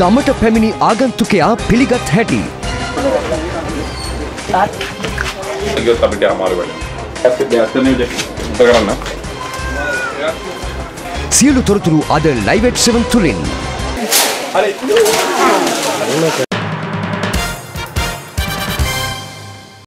ගමට පැමිණි ආගන්තුකයා පිළිගත් හැටි. ගියොත් අපිට අමාරු වැඩ. ඇස්සේ දැස්තනේ දෙක. කරන්න. සියලු තොරතුරු අද ලයිවට් සෙවන් තුළින්. හරි.